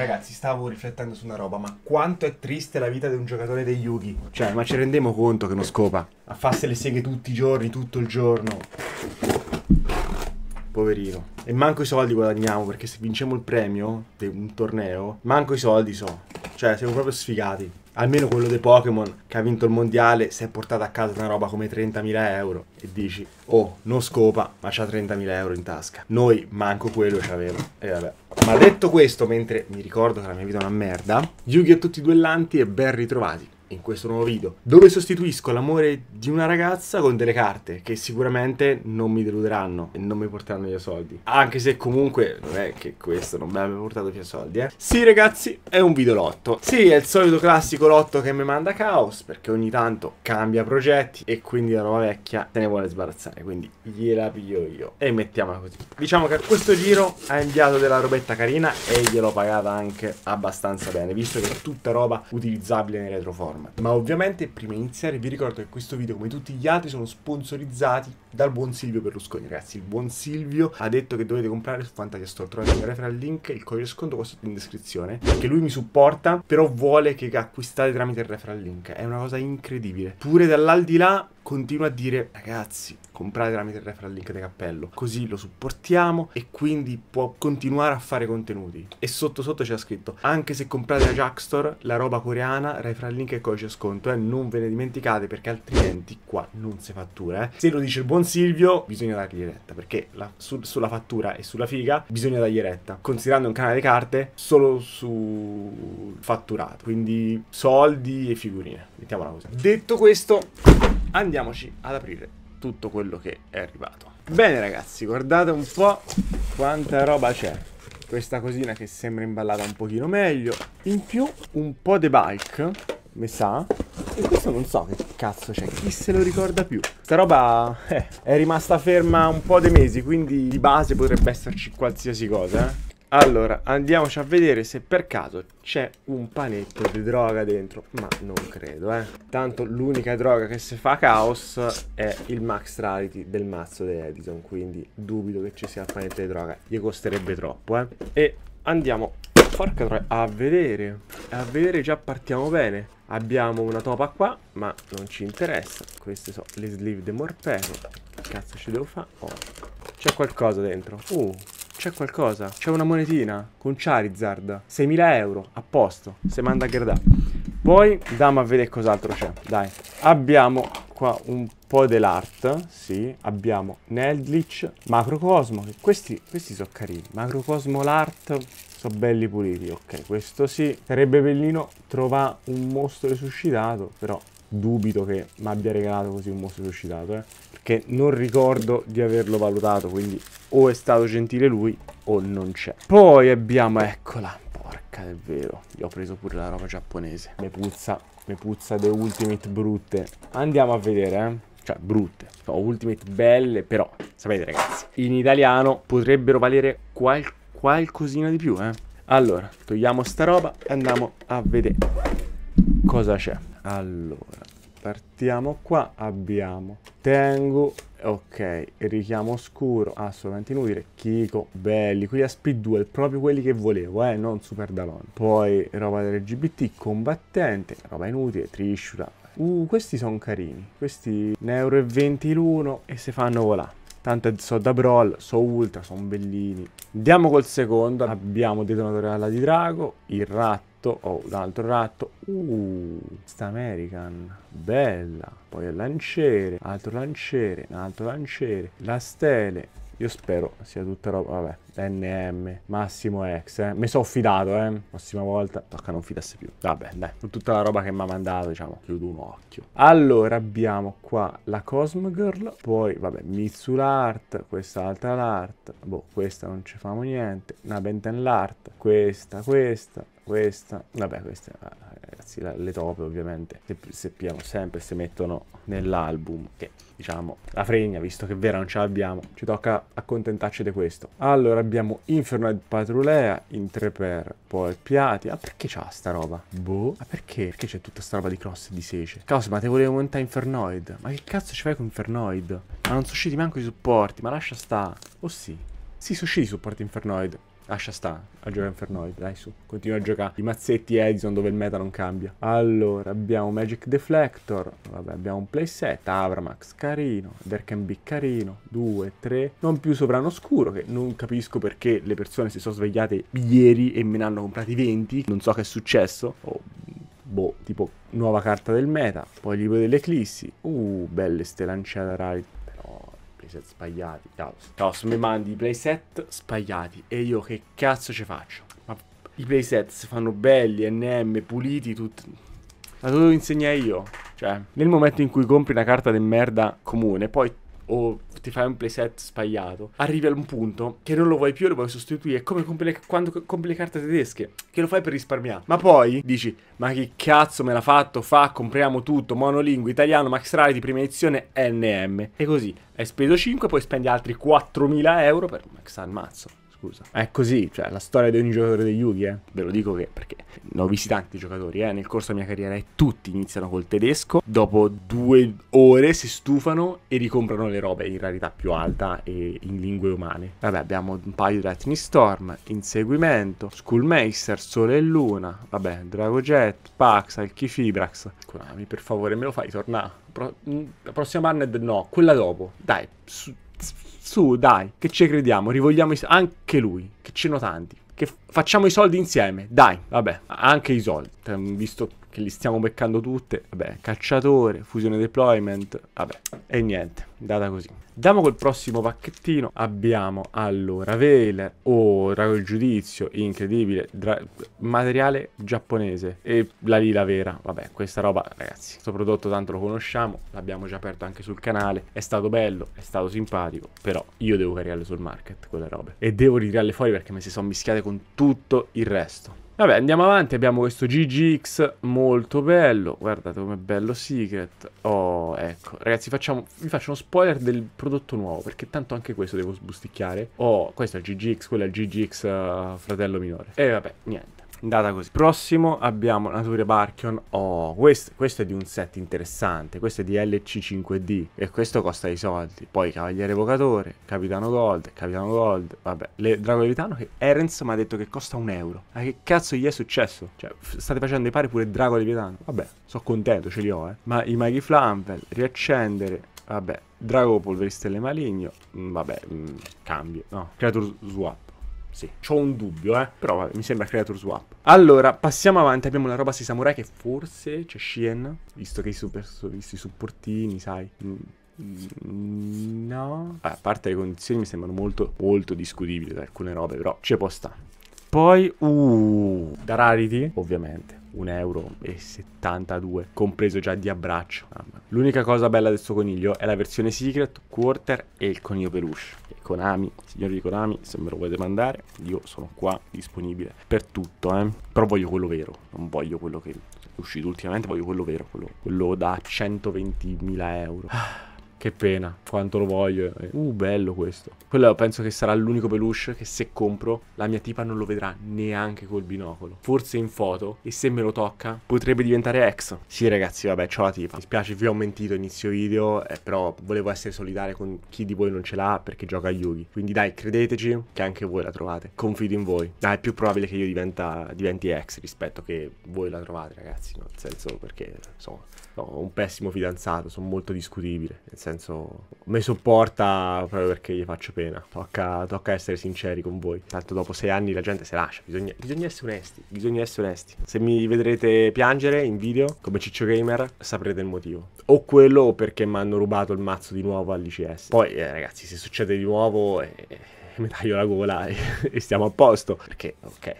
Ragazzi, stavo riflettendo su una roba, ma quanto è triste la vita di un giocatore dei Yugi. Cioè, ma ci rendiamo conto che non scopa? A farsi le seghe tutti i giorni, tutto il giorno. Poverino. E manco i soldi guadagniamo, perché se vinciamo il premio di un torneo, manco i soldi so. Cioè, siamo proprio sfigati. Almeno quello dei Pokémon che ha vinto il mondiale si è portato a casa una roba come 30.000 euro. E dici, oh, non scopa, ma c'ha 30.000 euro in tasca. Noi manco quello ci avevo. E vabbè. Ma detto questo, mentre mi ricordo che la mia vita è una merda, Yugi a tutti duellanti e ben ritrovati in questo nuovo video, dove sostituisco l'amore di una ragazza con delle carte che sicuramente non mi deluderanno e non mi porteranno via soldi. Anche se comunque non è che questo non mi abbia portato via soldi, eh. Sì, ragazzi, è un video lotto. Sì, è il solito classico lotto che mi manda caos, perché ogni tanto cambia progetti e quindi la roba vecchia se ne vuole sbarazzare, quindi gliela piglio io. E mettiamola così. Diciamo che a questo giro ha inviato della robetta carina e gliel'ho pagata anche abbastanza bene, visto che è tutta roba utilizzabile nei retroform. Ma ovviamente prima di iniziare vi ricordo che questo video come tutti gli altri sono sponsorizzati dal buon Silvio Berlusconi. Ragazzi, il buon Silvio ha detto che dovete comprare su Fantasia Store. Trovate il referral link il codice sconto qua sotto in descrizione. Perché lui mi supporta, però vuole che acquistate tramite il referral link. È una cosa incredibile. Pure dall'aldilà continua a dire ragazzi comprate tramite il referral link di cappello così lo supportiamo e quindi può continuare a fare contenuti e sotto sotto c'è scritto anche se comprate la Jackstore la roba coreana referral link e codice sconto eh, non ve ne dimenticate perché altrimenti qua non si fattura eh. se lo dice il buon Silvio bisogna dargli retta perché la, su, sulla fattura e sulla figa bisogna dargli retta considerando un canale di carte solo su fatturato quindi soldi e figurine mettiamola così detto questo andiamoci ad aprire tutto quello che è arrivato. Bene ragazzi, guardate un po' quanta roba c'è. Questa cosina che sembra imballata un pochino meglio. In più un po' di bike, mi sa. E questo non so che cazzo c'è, chi se lo ricorda più. Sta roba eh, è rimasta ferma un po' dei mesi, quindi di base potrebbe esserci qualsiasi cosa, eh. Allora, andiamoci a vedere se per caso c'è un panetto di droga dentro, ma non credo, eh. Tanto l'unica droga che si fa caos è il max rarity del mazzo di Edison, quindi dubito che ci sia il panetto di droga, gli costerebbe troppo, eh. E andiamo, porca troia, a vedere, a vedere già partiamo bene. Abbiamo una topa qua, ma non ci interessa. Queste sono le sleeve di Morpeko. Che cazzo ci devo fare? Oh, c'è qualcosa dentro. Uh, c'è qualcosa. C'è una monetina con Charizard. 6.000 euro. A posto. Se manda a gradare. Poi andiamo a vedere cos'altro c'è. Dai. Abbiamo qua un po' dell'art. Sì. Abbiamo Neldlich. Macrocosmo. Questi, questi sono carini. Macrocosmo l'art. Sono belli puliti. Ok, questo sì. Sarebbe bellino trovare un mostro resuscitato. Però dubito che mi abbia regalato così un mostro resuscitato. Eh che non ricordo di averlo valutato, quindi o è stato gentile lui o non c'è. Poi abbiamo, eccola, porca del vero, gli ho preso pure la roba giapponese. Mi puzza, mi puzza The Ultimate brutte. Andiamo a vedere, eh. Cioè, brutte. Sono Ultimate belle, però, sapete ragazzi, in italiano potrebbero valere qual qualcosina di più, eh. Allora, togliamo sta roba e andiamo a vedere cosa c'è. Allora, partiamo qua, abbiamo Tengu, ok, richiamo scuro, assolutamente inutile, Kiko, belli, qui a speed 2, proprio quelli che volevo, eh, non super Dalon. Poi roba dell'LGBT, combattente, roba inutile, Trishura. Uh, questi sono carini, questi ne e 20 l'uno e si fanno volare. Tanto so da Brawl, so Ultra, sono bellini. Andiamo col secondo, abbiamo detonatore alla di drago, il ratto oh, un altro ratto, uh, sta American, bella, poi il lanciere, altro lanciere, un altro lanciere, la stele, io spero sia tutta roba, vabbè, NM, Massimo X, eh. Mi sono fidato, eh. Prossima volta tocca non fidarsi più. Vabbè, dai, con tutta la roba che mi ha mandato, diciamo, chiudo un occhio. Allora, abbiamo qua la Cosmo Girl, poi, vabbè, Mitsu l'art, quest'altra l'art, boh, questa non ci famo niente, una Benten l'art, questa, questa, questa, vabbè queste ragazzi le tope ovviamente sappiamo sempre se mettono nell'album che diciamo la fregna visto che vera non ce l'abbiamo ci tocca accontentarci di questo allora abbiamo Infernoid Patrulea in 3x poi Piati ah perché c'ha sta roba? boh ma perché? perché c'è tutta sta roba di cross e di sece? cazzo ma te volevo montare Infernoid ma che cazzo ci fai con Infernoid? ma non sono usciti manco i supporti ma lascia sta oh sì sì sono usciti i supporti Infernoid Lascia sta a giocare Infernoid, dai su. Continua a giocare i mazzetti Edison dove il meta non cambia. Allora, abbiamo Magic Deflector, vabbè, abbiamo un playset, Avramax, carino, Be carino, 2, 3, non più Sovrano Oscuro, che non capisco perché le persone si sono svegliate ieri e me ne hanno comprati 20, non so che è successo, oh, boh, tipo nuova carta del meta, poi libro delle eclissi, uh, belle ste lanciate rari, però playset sbagliati, Chaos. Chaos mi mandi i playset sbagliati e io che cazzo ci faccio? Ma i playset si fanno belli, NM, puliti, tutti... Ma te lo insegnare io? Cioè, nel momento in cui compri una carta di merda comune, poi o ti fai un playset sbagliato, arrivi a un punto che non lo vuoi più e lo vuoi sostituire. È come compri le, quando compri le carte tedesche, che lo fai per risparmiare. Ma poi dici, ma che cazzo me l'ha fatto? Fa, compriamo tutto, monolingue, italiano, max rarity, prima edizione, NM. E così, hai speso 5, poi spendi altri 4.000 euro per maxare il mazzo scusa. È così, cioè la storia di ogni giocatore degli Yugi, eh. Ve lo dico che perché ne ho visti tanti giocatori, eh, nel corso della mia carriera e tutti iniziano col tedesco, dopo due ore si stufano e ricomprano le robe in rarità più alta e in lingue umane. Vabbè, abbiamo un paio di Lightning Storm, Inseguimento, Schoolmeister, Sole e Luna, vabbè, Dragojet, Pax, Alchifibrax. Konami, per favore, me lo fai tornare? Pro- mm, la prossima Barned no, quella dopo. Dai, su- su, dai, che ci crediamo, rivogliamo anche lui, che ce ne tanti. Che facciamo i soldi insieme, dai, vabbè, anche i soldi, visto che li stiamo beccando tutte, vabbè, cacciatore, fusione deployment, vabbè, e niente, data così. Andiamo col prossimo pacchettino, abbiamo allora Veiler, oh, Drago il Giudizio, incredibile, materiale giapponese e la lila vera, vabbè, questa roba ragazzi, questo prodotto tanto lo conosciamo, l'abbiamo già aperto anche sul canale, è stato bello, è stato simpatico, però io devo caricarle sul market quelle robe e devo ritirarle fuori perché mi si sono mischiate con tutto il resto. Vabbè, andiamo avanti, abbiamo questo GGX molto bello, guardate com'è bello Secret. Oh, ecco, ragazzi, facciamo, vi faccio uno spoiler del prodotto nuovo, perché tanto anche questo devo sbusticchiare. Oh, questo è il GGX, quello è il GGX uh, fratello minore. E vabbè, niente andata così. Prossimo abbiamo Nature Barkion. Oh, questo, questo, è di un set interessante. Questo è di LC5D. E questo costa i soldi. Poi Cavaliere Evocatore, Capitano Gold, Capitano Gold. Vabbè, le Drago Levitano che Erens mi ha detto che costa un euro. Ma che cazzo gli è successo? Cioè, state facendo i pari pure Drago Levitano. Vabbè, sono contento, ce li ho, eh. Ma i Maghi Flamvel, riaccendere. Vabbè, Drago Polveristelle Maligno. Mm, vabbè, mm, cambio. No, Creature Swap. Sì, ho un dubbio, eh. Però vabbè, mi sembra Creator Swap. Allora, passiamo avanti. Abbiamo la roba 6 samurai che forse c'è Shien. Visto che i super, visto i supportini, sai. Mm, no. a parte le condizioni mi sembrano molto, molto discutibili da alcune robe, però ci può stare. Poi, uh, da Rarity, ovviamente. 1,72 euro, compreso già di abbraccio. L'unica cosa bella del suo coniglio è la versione Secret, Quarter e il coniglio peluche. E Konami, signori di Konami, se me lo volete mandare, io sono qua disponibile per tutto, eh. Però voglio quello vero, non voglio quello che è uscito ultimamente, voglio quello vero, quello, quello da 120.000 euro. Che pena, quanto lo voglio. Uh, bello questo. Quello penso che sarà l'unico peluche che se compro la mia tipa non lo vedrà neanche col binocolo. Forse in foto e se me lo tocca potrebbe diventare ex. Sì ragazzi, vabbè, c'ho la tipa. Mi spiace, vi ho mentito inizio video, eh, però volevo essere solidale con chi di voi non ce l'ha perché gioca a Yugi. Quindi dai, credeteci che anche voi la trovate. Confido in voi. Dai, è più probabile che io diventa, diventi ex rispetto che voi la trovate ragazzi. No? Nel senso perché, insomma, ho un pessimo fidanzato, sono molto discutibile. Nel senso, mi sopporta proprio perché gli faccio pena. Tocca, tocca, essere sinceri con voi. Tanto dopo sei anni la gente si lascia. Bisogna, bisogna, essere onesti. Bisogna essere onesti. Se mi vedrete piangere in video come Ciccio Gamer, saprete il motivo. O quello o perché mi hanno rubato il mazzo di nuovo all'ICS. Poi, eh, ragazzi, se succede di nuovo, eh, mi taglio la gola e, e stiamo a posto. Perché, ok,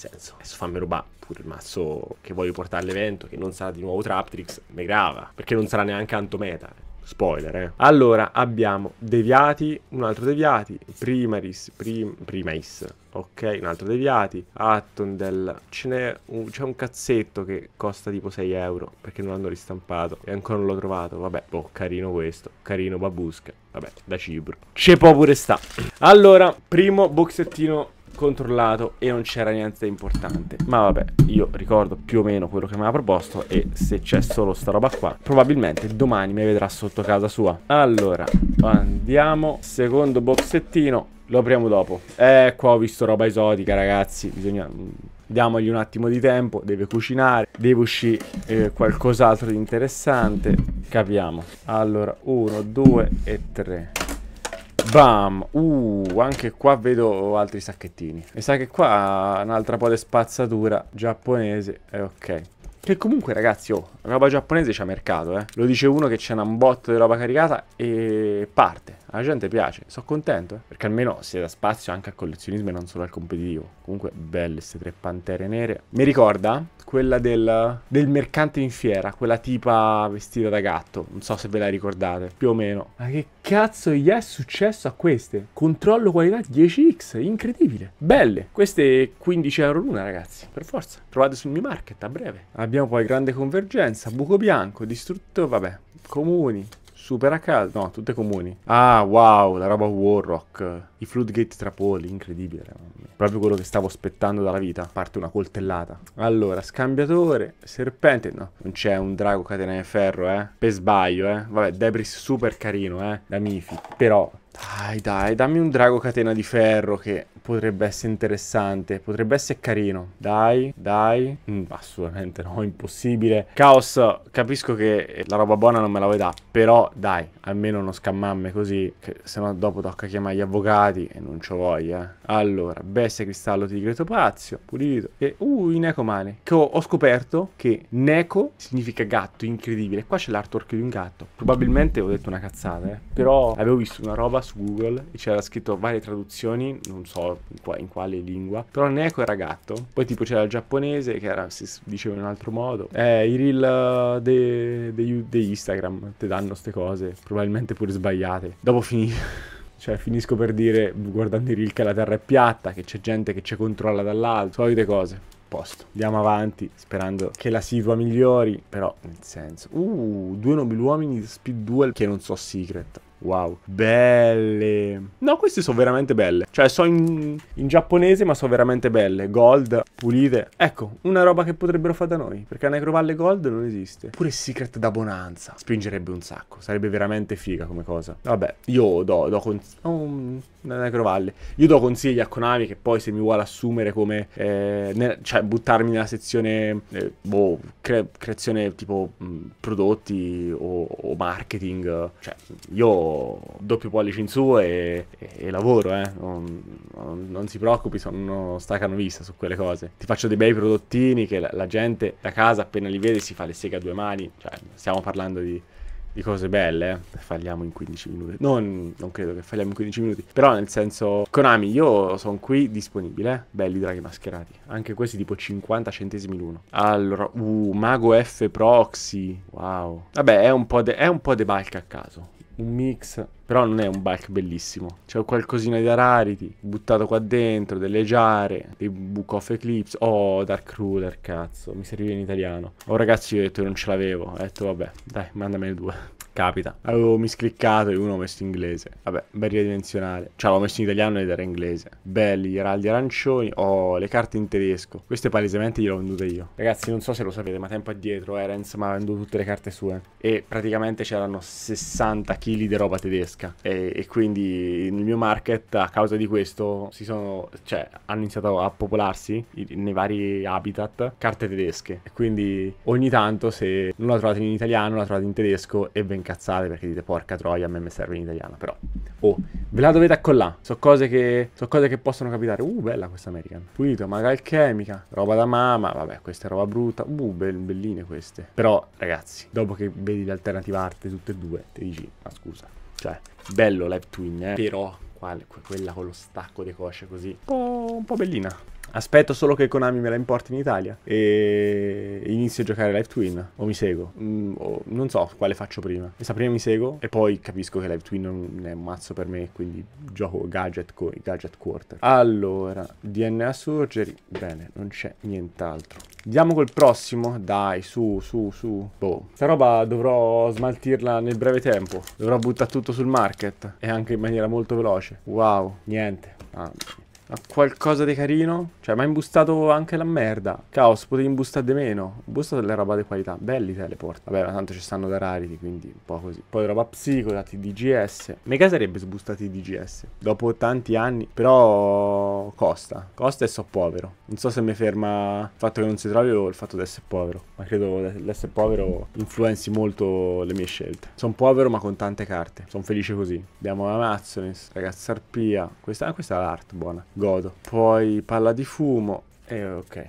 senso, adesso fammi rubare pure il mazzo che voglio portare all'evento, che non sarà di nuovo Traptrix, mi grava, perché non sarà neanche Antometa. Spoiler, eh. Allora, abbiamo deviati, un altro deviati, primaris, prim, primais, ok, un altro deviati, Attondel, ce n'è un, c'è un cazzetto che costa tipo 6 euro, perché non l'hanno ristampato, e ancora non l'ho trovato, vabbè, boh, carino questo, carino babusca, vabbè, da Cipro. C'è può pure sta. Allora, primo boxettino controllato e non c'era niente di importante. Ma vabbè, io ricordo più o meno quello che mi aveva proposto e se c'è solo sta roba qua, probabilmente domani mi vedrà sotto casa sua. Allora, andiamo, secondo boxettino, Lo apriamo dopo. Eh, qua ho visto roba esotica, ragazzi. Bisogna... Mm, diamogli un attimo di tempo. Deve cucinare. Deve uscire eh, qualcos'altro di interessante. Capiamo. Allora, uno, due e tre. Bam! Uh, anche qua vedo altri sacchettini. Mi sa che qua un'altra po' di spazzatura giapponese. E eh, ok. Che comunque ragazzi, oh, roba giapponese c'è mercato, eh. Lo dice uno che c'è un botto di roba caricata e parte. La gente piace, sono contento, eh. Perché almeno si dà spazio anche al collezionismo e non solo al competitivo. Comunque belle queste tre pantere nere. Mi ricorda quella del, del mercante in fiera, quella tipa vestita da gatto. Non so se ve la ricordate, più o meno. Ma che cazzo gli è successo a queste? Controllo qualità 10x, incredibile. Belle, queste 15 euro l'una ragazzi, per forza. Trovate sul mio market a breve. Abbiamo poi grande convergenza, buco bianco, distrutto, vabbè, comuni, Super a caldo? No, tutte comuni. Ah, wow, la roba Warrock. I Floodgate Trapoli, incredibile. Proprio quello che stavo aspettando dalla vita. Parte una coltellata. Allora, scambiatore, serpente. No, non c'è un drago catena di ferro, eh. Per sbaglio, eh. Vabbè, Debris super carino, eh. Da Mifi. Però, dai, dai, dammi un drago catena di ferro che potrebbe essere interessante, potrebbe essere carino. Dai, dai. Mm, assolutamente no, impossibile. Chaos, capisco che la roba buona non me la vuoi dare, però dai, almeno non scammamme così, che sennò dopo tocca chiamare gli avvocati e non c'ho voglia. Allora, bestia cristallo tigre topazio, pulito. E, uh, i Neko male. Che ho, ho, scoperto che Neko significa gatto, incredibile. Qua c'è l'artwork di un gatto. Probabilmente ho detto una cazzata, eh. Però avevo visto una roba su Google e c'era scritto varie traduzioni, non so in, qua, in quale lingua. Però Neko era gatto. Poi tipo c'era il giapponese che era, si diceva in un altro modo. Eh, i reel uh, di de, de Instagram ti danno queste cose, probabilmente pure sbagliate. Dopo finisco. Cioè, finisco per dire, guardando i reel, che la Terra è piatta, che c'è gente che ci controlla dall'alto, solite cose. Posto. Andiamo avanti, sperando che la situa migliori, però, nel senso... Uh, due nobili uomini di Speed Duel che non so secret. Wow, belle. No, queste sono veramente belle. Cioè, so in, in giapponese, ma sono veramente belle. Gold, pulite. Ecco, una roba che potrebbero fare da noi. Perché la Necrovalle Gold non esiste. Pure Secret da Bonanza. Spingerebbe un sacco. Sarebbe veramente figa come cosa. Vabbè, io do, do cons- oh, una Necrovalle. Io do consigli a Konami che poi se mi vuole assumere come... Eh, ne- cioè, buttarmi nella sezione... Eh, boh, cre- creazione tipo mh, prodotti o, o marketing. Cioè, io doppio pollice in su e, e, lavoro, eh. non, non, non, si preoccupi, sono stacanovista su quelle cose. Ti faccio dei bei prodottini che la, la, gente da casa appena li vede si fa le seghe a due mani, cioè stiamo parlando di di cose belle, eh. falliamo in 15 minuti. Non, non, credo che falliamo in 15 minuti. Però nel senso, Konami, io sono qui disponibile, eh? belli draghi mascherati. Anche questi tipo 50 centesimi l'uno. Allora, uh, Mago F Proxy. Wow. Vabbè, è un po' de, è un po' de bulk a caso un mix, però non è un bulk bellissimo. C'è qualcosina di rarity buttato qua dentro, delle giare, dei Book of Eclipse. Oh, Dark Ruler, cazzo, mi serviva in italiano. Oh ragazzi, io ho detto che non ce l'avevo. Ho detto vabbè, dai, mandamene due. Capita. Avevo miscliccato e uno ho messo in inglese. Vabbè, barriera dimensionale. Cioè, l'ho messo in italiano ed era inglese. Belli, gli araldi arancioni. Oh, le carte in tedesco. Queste palesemente gliele ho vendute io. Ragazzi, non so se lo sapete, ma tempo addietro Erens mi ha venduto tutte le carte sue. E praticamente c'erano 60 kg di roba tedesca. E, e, quindi nel mio market, a causa di questo, si sono... Cioè, hanno iniziato a popolarsi nei vari habitat carte tedesche. E quindi ogni tanto, se non la trovate in italiano, la trovate in tedesco e ben incazzate perché dite porca troia, a me mi serve in italiano. Però, oh, ve la dovete accollare. Sono cose che, so cose che possono capitare. Uh, bella questa American. Pulito, magari alchemica, roba da mamma. Vabbè, questa è roba brutta. Uh, be belline queste. Però, ragazzi, dopo che vedi le alternative arte tutte e due, ti dici, ma scusa. Cioè, bello Live Twin, eh. Però, quella con lo stacco di cosce così. Un po', un po' bellina. Aspetto solo che Konami me la importi in Italia e inizio a giocare Live Twin o mi seguo. Mm, o non so quale faccio prima. Mi sa prima mi seguo e poi capisco che Live Twin non è un mazzo per me, quindi gioco gadget gadget quarter. Allora, DNA Surgery. Bene, non c'è nient'altro. Andiamo col prossimo. Dai, su, su, su. Boh. Sta roba dovrò smaltirla nel breve tempo. Dovrò buttare tutto sul market e anche in maniera molto veloce. Wow, niente. Ah, Ha qualcosa di carino? Cioè, mi ha imbustato anche la merda. Caos, potevi imbustare di meno. Busta delle roba di qualità. Belli teleport. Vabbè, ma tanto ci stanno da Rarity, quindi un po' così. Poi roba psico, dati DGS. Mega sarebbe sbustati i DGS. Dopo tanti anni. Però costa. Costa e so povero. Non so se mi ferma il fatto che non si trovi o il fatto di essere povero. Ma credo l'essere povero influenzi molto le mie scelte. Sono povero ma con tante carte. Sono felice così. Abbiamo Amazonis, ragazza Arpia. Questa, questa è l'art buona godo. Poi palla di fumo e ok.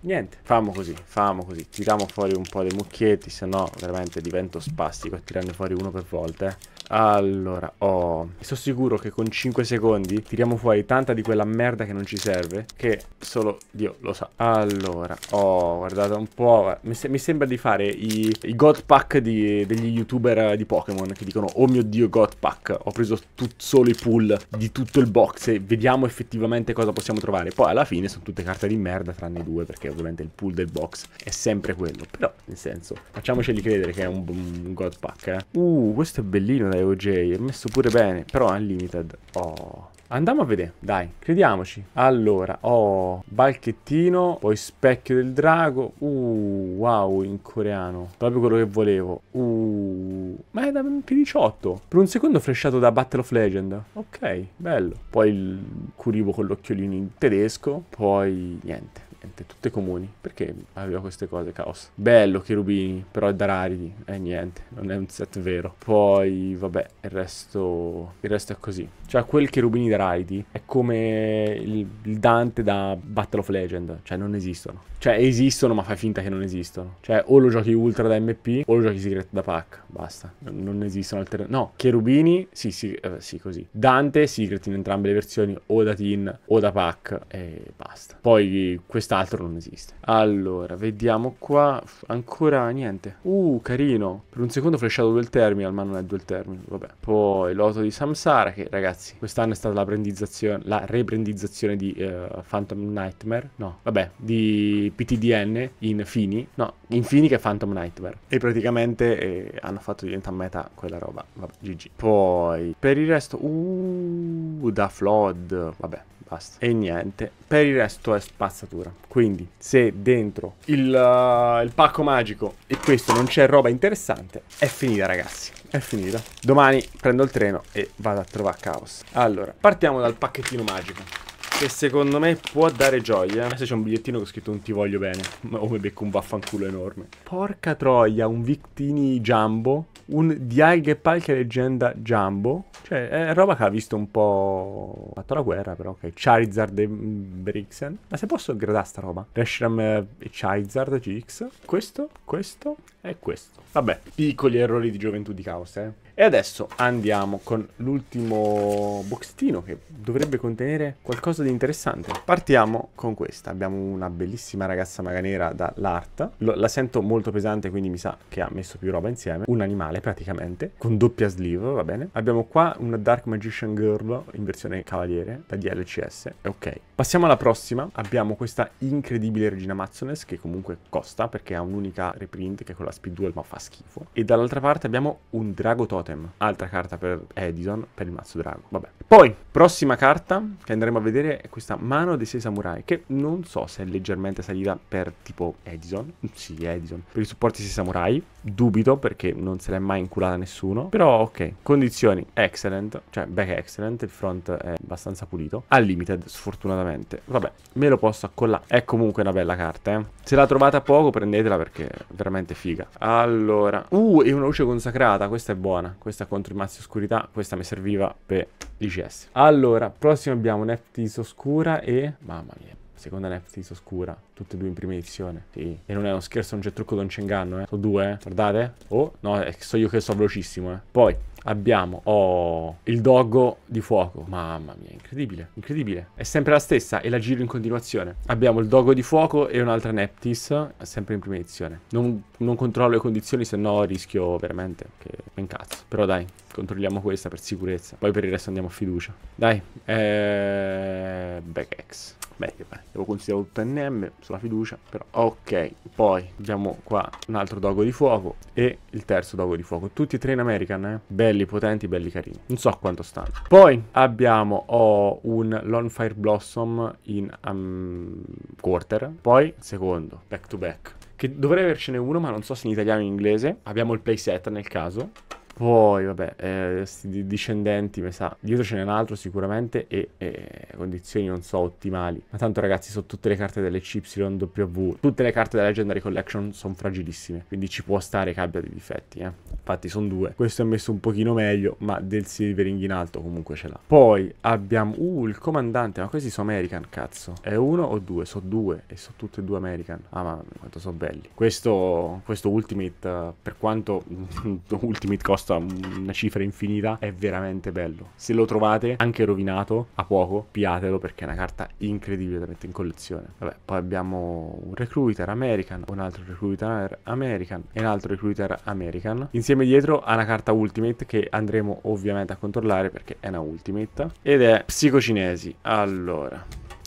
Niente, famo così, famo così. Tiriamo fuori un po' dei mucchietti, se no veramente divento spastico a tirarne fuori uno per volta, eh. Allora, oh, sono sicuro che con 5 secondi tiriamo fuori tanta di quella merda che non ci serve, che solo Dio lo sa. Allora, oh, guardate un po', mi, se mi sembra di fare i, i God Pack di, degli youtuber di Pokémon che dicono, oh mio Dio, God Pack, ho preso solo i pull di tutto il box e vediamo effettivamente cosa possiamo trovare. Poi alla fine sono tutte carte di merda, tranne i due, perché ovviamente il pull del box è sempre quello. Però, nel senso, facciamoceli credere che è un, un God Pack, eh. Uh, questo è bellino, dai. OJ, è messo pure bene, però unlimited. Oh. Andiamo a vedere, dai, crediamoci. Allora, oh, balchettino, poi specchio del drago. Uh, wow, in coreano. Proprio quello che volevo. Uh, ma è da P18. Per un secondo flashato da Battle of Legend. Ok, bello. Poi il curibo con l'occhiolino in tedesco. Poi niente niente, tutte comuni. Perché aveva queste cose, caos? Bello, cherubini, però è da rarity. Eh, niente, non è un set vero. Poi, vabbè, il resto, il resto è così. Cioè, quel cherubini da rarity è come il, il Dante da Battle of Legend. Cioè, non esistono. Cioè, esistono, ma fai finta che non esistono. Cioè, o lo giochi Ultra da MP, o lo giochi Secret da Pack. Basta. Non, non esistono alternative. No, cherubini, sì, sì, eh, sì, così. Dante, Secret in entrambe le versioni, o da Tin o da Pack, e basta. Poi, questa quest'altro non esiste. Allora, vediamo qua. Ancora niente. Uh, carino. Per un secondo flashato dual terminal, ma non è dual terminal. Vabbè. Poi l'auto di Samsara, che ragazzi, quest'anno è stata la prendizzazione, la reprendizzazione di uh, Phantom Nightmare. No, vabbè, di PTDN in Fini. No, in Fini che è Phantom Nightmare. E praticamente eh, hanno fatto diventare meta quella roba. Vabbè, GG. Poi, per il resto, uh, da Flood. Vabbè, basta. E niente, per il resto è spazzatura. Quindi se dentro il, uh, il pacco magico e questo non c'è roba interessante, è finita ragazzi. È finita. Domani prendo il treno e vado a trovare caos. Allora, partiamo dal pacchettino magico che secondo me può dare gioia. Adesso c'è un bigliettino che ho scritto un ti voglio bene. O mi becco un vaffanculo enorme. Porca troia, un Victini Jumbo. Un Dialga e Palca Leggenda Jumbo. Cioè, è roba che ha visto un po'... fatto la guerra, però, ok. Charizard e Brixen. Ma se posso gradare sta roba? Reshiram e Charizard GX. Questo, questo e questo. Vabbè, piccoli errori di gioventù di caos, eh. E adesso andiamo con l'ultimo boxtino che dovrebbe contenere qualcosa di interessante. Partiamo con questa. Abbiamo una bellissima ragazza maga nera dall'art. La sento molto pesante, quindi mi sa che ha messo più roba insieme. Un animale praticamente, con doppia sleeve, va bene. Abbiamo qua una Dark Magician Girl in versione cavaliere da DLCS. Ok. Passiamo alla prossima. Abbiamo questa incredibile Regina Mazzones che comunque costa perché ha un'unica reprint che con la Speed Duel ma fa schifo. E dall'altra parte abbiamo un Drago Totem Totem. Altra carta per Edison, per il mazzo drago. Vabbè. Poi, prossima carta che andremo a vedere è questa Mano dei Sei Samurai, che non so se è leggermente salita per tipo Edison. Sì, Edison. Per i supporti Sei Samurai. Dubito perché non se l'è mai inculata nessuno. Però ok. Condizioni excellent, cioè back excellent, il front è abbastanza pulito. Unlimited, sfortunatamente. Vabbè, me lo posso accollare. È comunque una bella carta, eh. Se l'ha trovata poco, prendetela perché è veramente figa. Allora. Uh, e una luce consacrata, questa è buona questa contro i mazzi oscurità, questa mi serviva per l'ICS. Allora, prossimo abbiamo Neftis Oscura e... Mamma mia, seconda Neftis Oscura, tutte e due in prima edizione. Sì. E non è uno scherzo, non c'è trucco, non c'è inganno, eh. Sono due, eh. Guardate. Oh, no, che so io che sto velocissimo, eh. Poi, abbiamo oh, il doggo di fuoco. Mamma mia, incredibile, incredibile. È sempre la stessa e la giro in continuazione. Abbiamo il doggo di fuoco e un'altra Neptis, sempre in prima edizione. Non, non controllo le condizioni, se no rischio veramente che mi incazzo. Però dai, controlliamo questa per sicurezza. Poi per il resto andiamo a fiducia. Dai, eh... Back X. Beh, beh devo considerare tutto NM sulla fiducia, però ok. Poi abbiamo qua un altro dogo di fuoco e il terzo dogo di fuoco. Tutti e tre in American, eh? Belli, potenti, belli carini. Non so quanto stanno. Poi abbiamo ho un Lone Fire Blossom in um, quarter. Poi secondo, back to back. Che dovrei avercene uno, ma non so se in italiano o in inglese. Abbiamo il playset nel caso. Poi, vabbè, eh, discendenti, mi sa. Dietro ce n'è un altro sicuramente e, e, condizioni non so ottimali. Ma tanto ragazzi, sono tutte le carte delle CYW. Tutte le carte della Legendary Collection sono fragilissime. Quindi ci può stare che abbia dei difetti, eh. Infatti sono due. Questo è messo un pochino meglio, ma del silvering in alto comunque ce l'ha. Poi abbiamo... Uh, il comandante. Ma questi sono American, cazzo. È uno o due? Sono due. E sono tutte e due American. Ah, ma quanto sono belli. Questo, questo Ultimate, per quanto Ultimate costa costa una cifra infinita, è veramente bello. Se lo trovate, anche rovinato, a poco, piatelo perché è una carta incredibile da mettere in collezione. Vabbè, poi abbiamo un Recruiter American, un altro Recruiter American e un altro Recruiter American. Insieme dietro a una carta Ultimate che andremo ovviamente a controllare perché è una Ultimate. Ed è Psicocinesi. Allora,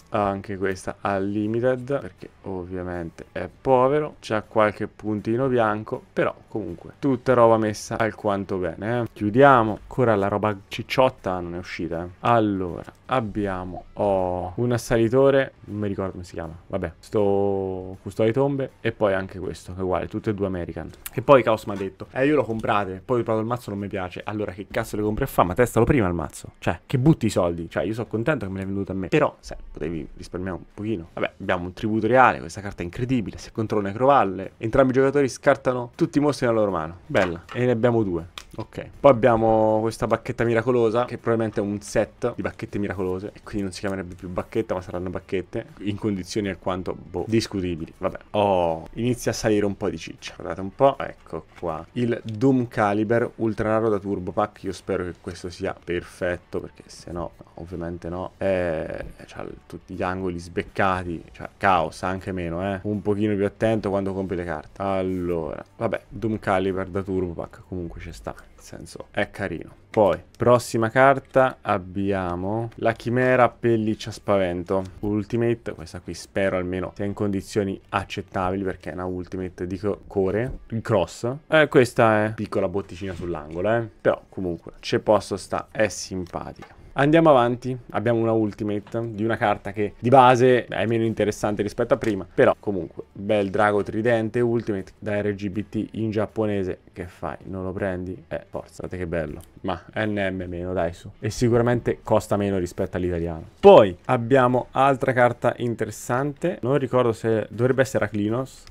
anche questa unlimited perché ovviamente è povero c'ha qualche puntino bianco però comunque tutta roba messa alquanto bene eh. chiudiamo. Ancora la roba cicciotta non è uscita eh. allora abbiamo oh, un assalitore non mi ricordo come si chiama vabbè sto custode tombe e poi anche questo che è uguale tutte e due American. E poi Chaos mi ha detto eh io lo comprate poi ho provato il mazzo non mi piace. Allora che cazzo le compri a fa ma testalo prima il mazzo. Cioè che butti i soldi. Cioè io sono contento che me l'hai venduto a me. Però sai potevi risparmiare un pochino. Vabbè abbiamo un tributo reale questa carta è incredibile se contro necrovalle entrambi i giocatori scartano tutti i mostri nella loro mano. Bella. E ne abbiamo due Ok. Poi abbiamo questa bacchetta miracolosa, che probabilmente è un set di bacchette miracolose. E quindi non si chiamerebbe più bacchetta, ma saranno bacchette in condizioni alquanto, boh, discutibili. Vabbè. Oh, inizia a salire un po' di ciccia. Guardate un po'. Ecco qua. Il Doom Caliber Ultra Raro da Turbo Pack. Io spero che questo sia perfetto, perché se no, ovviamente no. Eh, c'ha tutti gli angoli sbeccati. Cioè, caos, anche meno, eh. Un pochino più attento quando compri le carte. Allora, vabbè, Doom Caliber da Turbo Pack comunque ci sta senso è carino. Poi, prossima carta abbiamo la Chimera Pelliccia Spavento Ultimate, questa qui spero almeno sia in condizioni accettabili perché è una Ultimate di core, il cross. Eh, questa è piccola botticina sull'angolo, eh, però comunque c'è posto sta, è simpatica. Andiamo avanti, abbiamo una ultimate di una carta che di base è meno interessante rispetto a prima, però comunque bel drago tridente ultimate da RGBT in giapponese, che fai? Non lo prendi? Eh, forza, guardate che bello. Ma NM meno, dai su. E sicuramente costa meno rispetto all'italiano. Poi abbiamo altra carta interessante, non ricordo se dovrebbe essere Aklinos,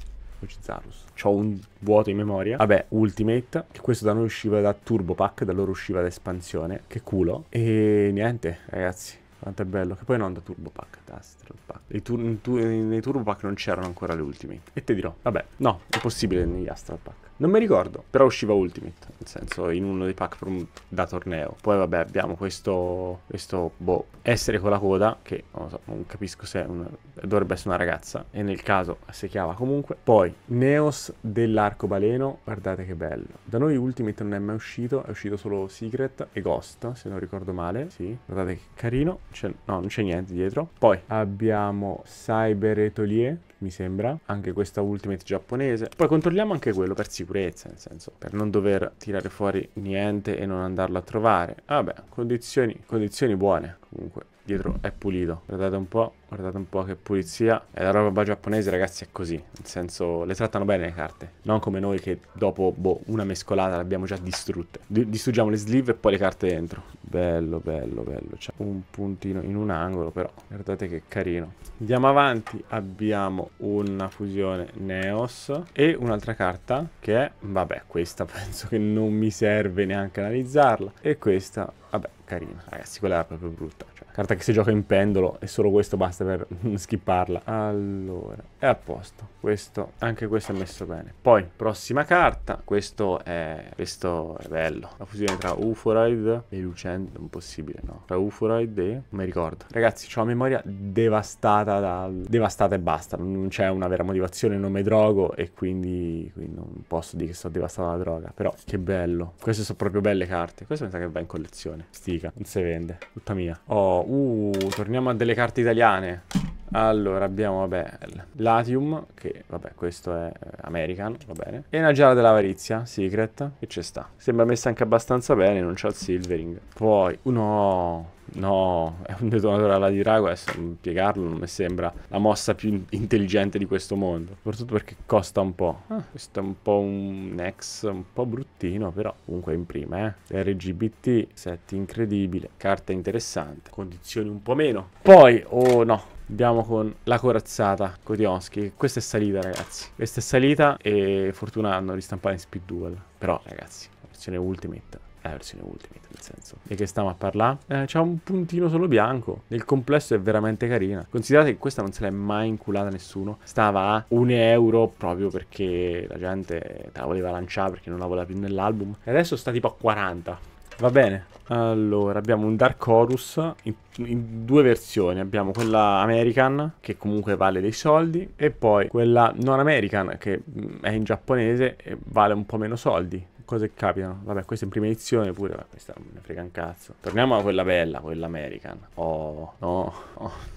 Zarus. Ho un vuoto in memoria. Vabbè, Ultimate, che questo da noi usciva da Turbo Pack, da loro usciva da espansione. Che culo. E niente, ragazzi. Quanto è bello. Che poi non da Turbo Pack, da Astral Pack. Tur nei Turbo Pack non c'erano ancora le Ultimate. E te dirò, vabbè, no, è possibile negli Astral Pack. Non mi ricordo, però usciva Ultimate, nel senso in uno dei pack da torneo. Poi vabbè abbiamo questo, questo, boh, essere con la coda, che non, so, non capisco se una, dovrebbe essere una ragazza, e nel caso si chiama comunque. Poi Neos dell'arcobaleno, guardate che bello. Da noi Ultimate non è mai uscito, è uscito solo Secret e Ghost, se non ricordo male. Sì, guardate che carino, no non c'è niente dietro. Poi abbiamo Cyber Etolier, mi sembra. Anche questa Ultimate giapponese. Poi controlliamo anche quello per sicurezza, nel senso, per non dover tirare fuori niente e non andarlo a trovare. Vabbè, condizioni, condizioni buone comunque. Dietro è pulito. Guardate un po', guardate un po' che pulizia. E la roba giapponese, ragazzi, è così. Nel senso, le trattano bene le carte. Non come noi che dopo, boh, una mescolata l'abbiamo già distrutte. D distruggiamo le sleeve e poi le carte dentro. Bello, bello, bello. C'è un puntino in un angolo, però. Guardate che carino. Andiamo avanti. Abbiamo una fusione Neos e un'altra carta che è, vabbè, questa penso che non mi serve neanche analizzarla. E questa, vabbè, carina. Ragazzi, quella era proprio brutta. Cioè, carta che si gioca in pendolo e solo questo basta per skipparla. Allora, è a posto. Questo, anche questo è messo bene. Poi, prossima carta. Questo è, questo è bello. La fusione tra Uforoid e Lucente. Impossibile, no? Tra Uforoid e... Non mi ricordo. Ragazzi, ho la memoria devastata dal... Devastata e basta. Non c'è una vera motivazione, non mi drogo e quindi, quindi non posso dire che sto devastata dalla droga. Però, che bello. Queste sono proprio belle carte. Questo mi sa che va in collezione. Stica, non si vende. Tutta mia. Oh, uh, torniamo a delle carte italiane. Allora, abbiamo, vabbè, Latium, che, vabbè, questo è American, va bene. E una giara dell'avarizia, Secret, che ci sta. Sembra messa anche abbastanza bene, non c'ha il silvering. Poi, uno... No, è un detonatore alla di drago, adesso impiegarlo non mi sembra la mossa più intelligente di questo mondo. Soprattutto perché costa un po'. Ah, questo è un po' un Nex, un po' bruttino, però comunque imprime, eh. RGBT, set incredibile, carta interessante, condizioni un po' meno. Poi, oh no, Andiamo con la corazzata Kotionski. Questa è salita, ragazzi. Questa è salita e fortuna hanno ristampato in Speed Duel. Però, ragazzi, la versione Ultimate è la versione Ultimate, nel senso. E che stiamo a parlare? Eh, c'ha un puntino solo bianco. Nel complesso è veramente carina. Considerate che questa non se l'è mai inculata nessuno. Stava a un euro proprio perché la gente te la voleva lanciare perché non la voleva più nell'album. E adesso sta tipo a 40. Va bene, allora abbiamo un Dark Horus in, in, due versioni, abbiamo quella American che comunque vale dei soldi e poi quella non American che mm, è in giapponese e vale un po' meno soldi. Cose che capitano, vabbè questa è in prima edizione pure, vabbè, questa non ne frega un cazzo. Torniamo a quella bella, quella American. Oh, no, oh.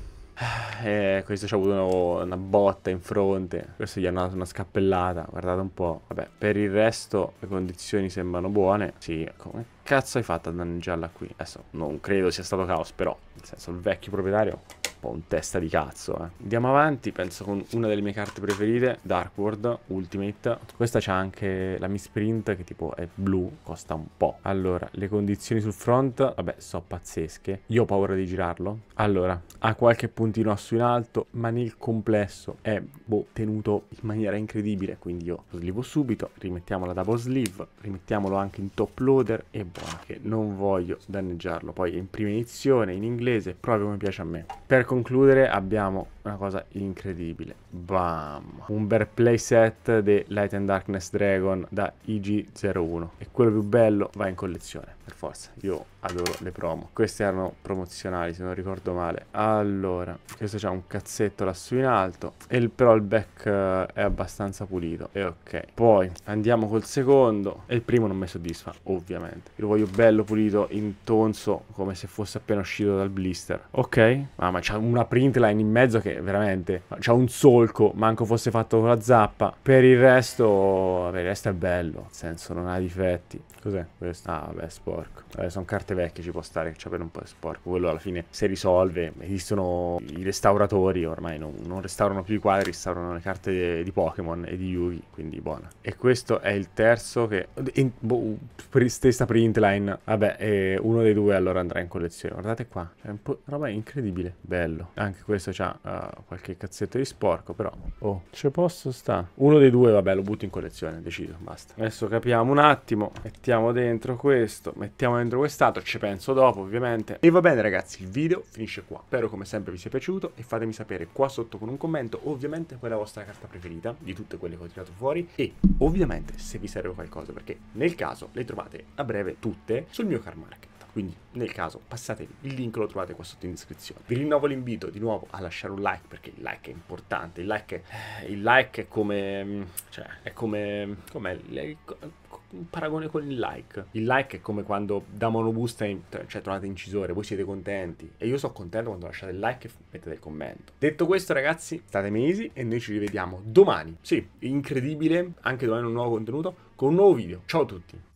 Eh, questo ci ha avuto una, una, botta in fronte. Questo gli hanno dato una scappellata. Guardate un po'. Vabbè, per il resto le condizioni sembrano buone. Sì, come cazzo hai fatto a danneggiarla qui? Adesso non credo sia stato caos, però. Nel senso, il vecchio proprietario po' un testa di cazzo, eh. Andiamo avanti, penso con una delle mie carte preferite, Darkworld Ultimate. Questa c'ha anche la misprint che tipo è blu, costa un po'. Allora, le condizioni sul front, vabbè, so pazzesche. Io ho paura di girarlo. Allora, ha qualche puntino asso in alto, ma nel complesso è, boh, tenuto in maniera incredibile. Quindi io lo slivo subito, rimettiamo la double sleeve, rimettiamolo anche in top loader e buona, che non voglio danneggiarlo. Poi in prima edizione, in inglese, proprio come piace a me. Per concludere abbiamo una cosa incredibile. Bam! Un bel playset di Light and Darkness Dragon da IG01. E quello più bello va in collezione, per forza. Io adoro le promo. Queste erano promozionali, se non ricordo male. Allora, questo c'ha un cazzetto lassù in alto. E il, però il back uh, è abbastanza pulito. E ok. Poi andiamo col secondo. E il primo non mi soddisfa, ovviamente. Io lo voglio bello pulito, in tonso, come se fosse appena uscito dal blister. Ok. Ah, ma c'ha una print line in mezzo che veramente c'ha un solco, manco fosse fatto con la zappa. Per il resto, per il resto è bello, nel senso non ha difetti. Cos'è questo? Ah, vabbè, sporco. Vabbè, sono carte vecchie, ci può stare che c'è per un po' di sporco. Quello alla fine si risolve. Esistono i restauratori, ormai non, non restaurano più i quadri, restaurano le carte di Pokémon e di Yugi, quindi buona. E questo è il terzo che... In, boh, stessa print line. Vabbè, uno dei due allora andrà in collezione. Guardate qua, è un po' roba incredibile. Bello. Anche questo ha uh, qualche cazzetto di sporco, però... Oh, c'è posto sta. Uno dei due, vabbè, lo butto in collezione, deciso, basta. Adesso capiamo un attimo. Mettiamo dentro questo, mettiamo dentro quest'altro, ci penso dopo ovviamente. E va bene ragazzi, il video finisce qua. Spero come sempre vi sia piaciuto e fatemi sapere qua sotto con un commento ovviamente qual è la vostra carta preferita di tutte quelle che ho tirato fuori e ovviamente se vi serve qualcosa perché nel caso le trovate a breve tutte sul mio car market. Quindi nel caso passatevi, il link lo trovate qua sotto in descrizione. Vi rinnovo l'invito di nuovo a lasciare un like perché il like è importante, il like è, il like è come... cioè è come... come un paragone con il like. Il like è come quando da monobusta cioè trovate incisore, voi siete contenti e io sono contento quando lasciate il like e mettete il commento. Detto questo ragazzi, state easy e noi ci rivediamo domani. Sì, incredibile, anche domani un nuovo contenuto con un nuovo video. Ciao a tutti.